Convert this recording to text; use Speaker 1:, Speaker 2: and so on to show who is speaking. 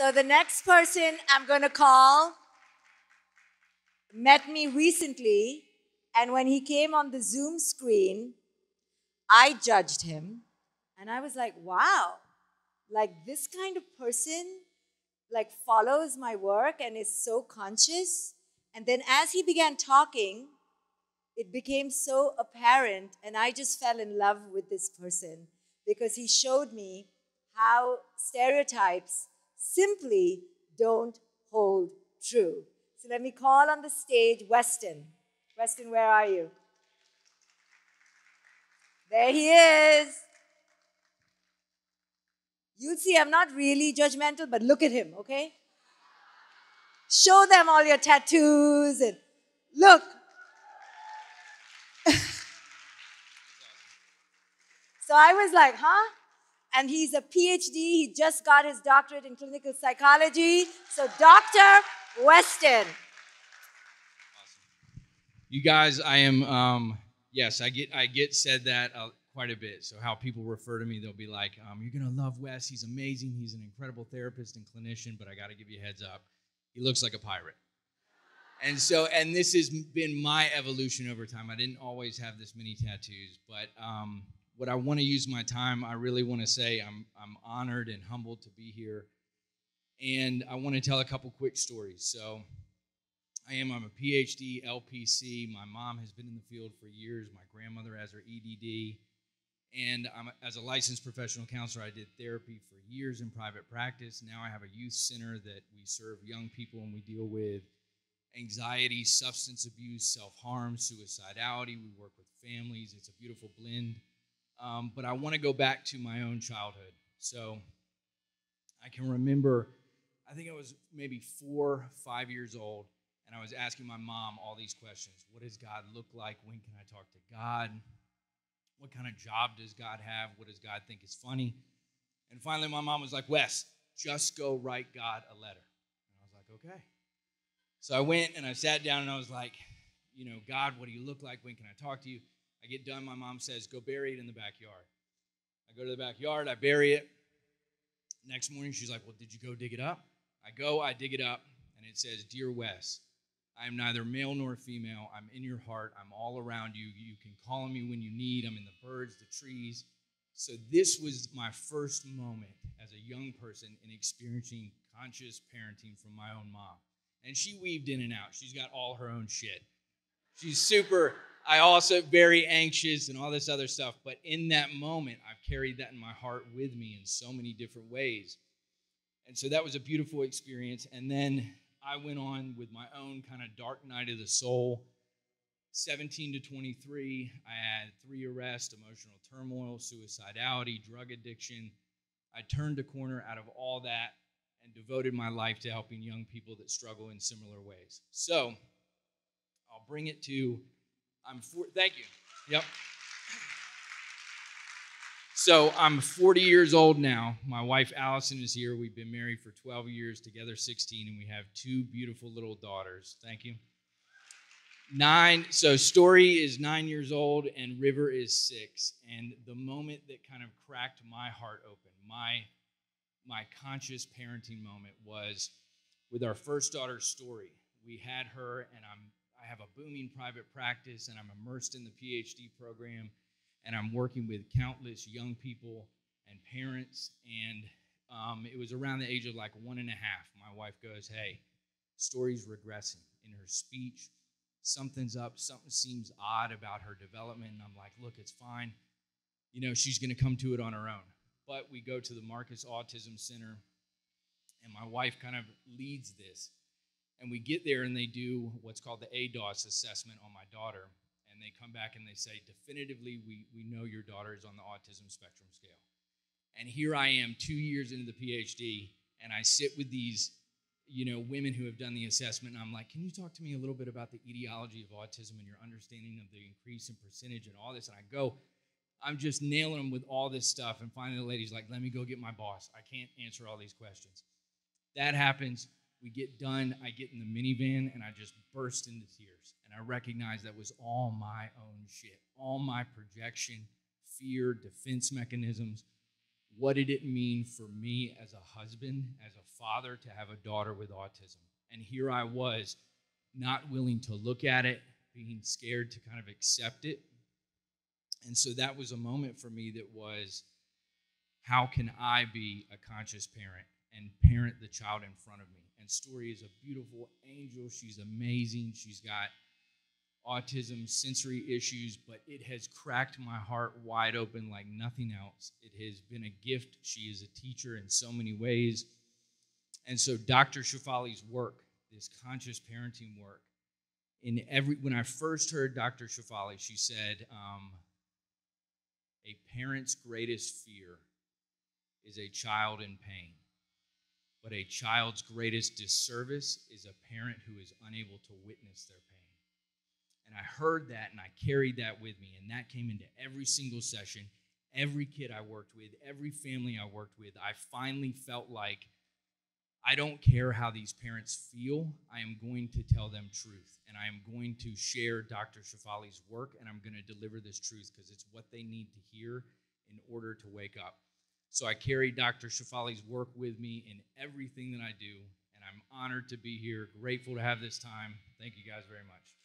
Speaker 1: So the next person I'm going to call met me recently, and when he came on the Zoom screen, I judged him, and I was like, wow, like this kind of person like follows my work and is so conscious. And then as he began talking, it became so apparent, and I just fell in love with this person because he showed me how stereotypes simply don't hold true. So let me call on the stage Weston. Weston, where are you? There he is. You'll see I'm not really judgmental, but look at him, okay? Show them all your tattoos and look. so I was like, huh? And he's a PhD. He just got his doctorate in clinical psychology. So, Dr. Weston.
Speaker 2: You guys, I am. Um, yes, I get. I get said that uh, quite a bit. So how people refer to me, they'll be like, um, "You're gonna love Wes. He's amazing. He's an incredible therapist and clinician." But I got to give you a heads up. He looks like a pirate. And so, and this has been my evolution over time. I didn't always have this many tattoos, but um, what I want to use my time, I really want to say I'm I'm honored and humbled to be here, and I want to tell a couple quick stories. So. I am. I'm a PhD LPC. My mom has been in the field for years. My grandmother has her EDD. And I'm, as a licensed professional counselor, I did therapy for years in private practice. Now I have a youth center that we serve young people and we deal with anxiety, substance abuse, self harm, suicidality. We work with families. It's a beautiful blend. Um, but I want to go back to my own childhood. So I can remember, I think I was maybe four, five years old and I was asking my mom all these questions. What does God look like? When can I talk to God? What kind of job does God have? What does God think is funny? And finally, my mom was like, Wes, just go write God a letter. And I was like, okay. So I went and I sat down and I was like, you know, God, what do you look like? When can I talk to you? I get done. My mom says, go bury it in the backyard. I go to the backyard, I bury it. Next morning, she's like, well, did you go dig it up? I go, I dig it up, and it says, Dear Wes, I am neither male nor female. I'm in your heart. I'm all around you. You can call on me when you need. I'm in the birds, the trees. So, this was my first moment as a young person in experiencing conscious parenting from my own mom. And she weaved in and out. She's got all her own shit. She's super, I also very anxious and all this other stuff. But in that moment, I've carried that in my heart with me in so many different ways. And so that was a beautiful experience. And then I went on with my own kind of dark night of the soul. 17 to 23, I had three arrests, emotional turmoil, suicidality, drug addiction. I turned a corner out of all that and devoted my life to helping young people that struggle in similar ways. So I'll bring it to, I'm for, thank you. Yep. So I'm 40 years old now. My wife Allison is here. We've been married for 12 years, together 16, and we have two beautiful little daughters. Thank you. Nine. So Story is nine years old, and River is six. And the moment that kind of cracked my heart open, my my conscious parenting moment was with our first daughter, Story. We had her, and I'm have a booming private practice, and I'm immersed in the PhD program and I'm working with countless young people and parents. And um, it was around the age of like one and a half. My wife goes, Hey, story's regressing in her speech. Something's up. Something seems odd about her development. And I'm like, Look, it's fine. You know, she's going to come to it on her own. But we go to the Marcus Autism Center, and my wife kind of leads this. And we get there, and they do what's called the ADOS assessment on my daughter and they come back and they say, definitively, we, we know your daughter is on the autism spectrum scale. And here I am, two years into the PhD, and I sit with these, you know, women who have done the assessment, and I'm like, can you talk to me a little bit about the etiology of autism and your understanding of the increase in percentage and all this? And I go, I'm just nailing them with all this stuff. And finally, the lady's like, let me go get my boss. I can't answer all these questions. That happens. We get done. I get in the minivan and I just burst into tears. And I recognize that was all my own shit, all my projection, fear, defense mechanisms what did it mean for me as a husband, as a father, to have a daughter with autism? And here I was, not willing to look at it, being scared to kind of accept it. And so that was a moment for me that was how can I be a conscious parent and parent the child in front of me? Story is a beautiful angel. She's amazing. She's got autism, sensory issues, but it has cracked my heart wide open like nothing else. It has been a gift. She is a teacher in so many ways. And so Dr. Shefali's work, this conscious parenting work, in every when I first heard Dr. Shefali, she said, um, a parent's greatest fear is a child in pain. But a child's greatest disservice is a parent who is unable to witness their pain. And I heard that and I carried that with me. And that came into every single session, every kid I worked with, every family I worked with. I finally felt like I don't care how these parents feel. I am going to tell them truth. And I am going to share Dr. Shefali's work and I'm going to deliver this truth because it's what they need to hear in order to wake up. So I carry Dr. Shefali's work with me in everything that I do. And I'm honored to be here, grateful to have this time. Thank you guys very much.